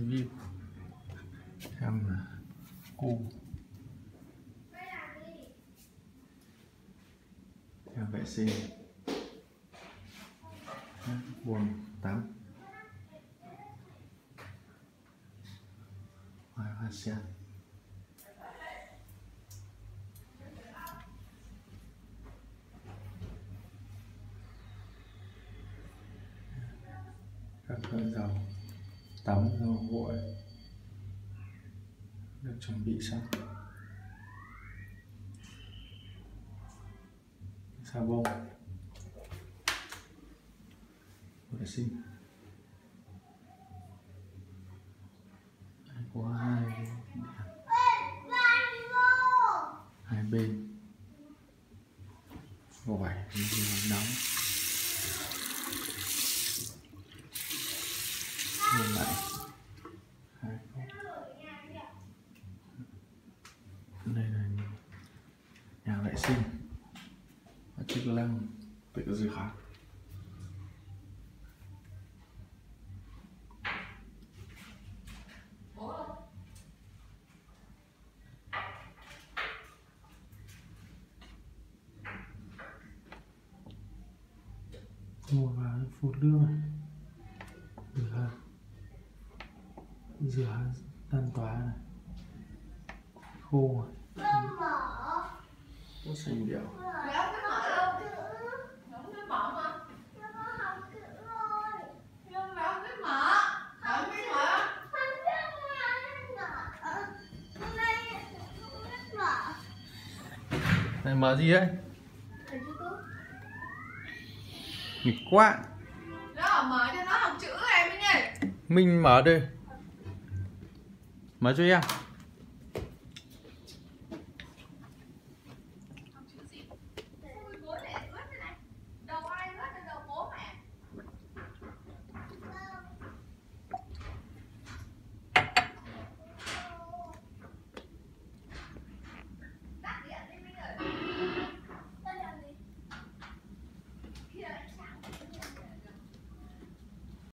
vip thêm là cu theo vệ sinh. Buồn tắm. Hoa hoa sen. Các loại dầu tắm dầu gội. Được chuẩn bị xong. Xà bông. Vệ sinh có hai hai. Bên. Vòi nóng đây là nhà vệ sinh. Và chức năng tự rửa mua vào phút nước này rửa rửa lan tỏa này khô nó xanh điệu này mở gì đấy? Nghịch quá. Đó, mở cho nó học chữ em ấy nhỉ. Mình mở đây mở cho em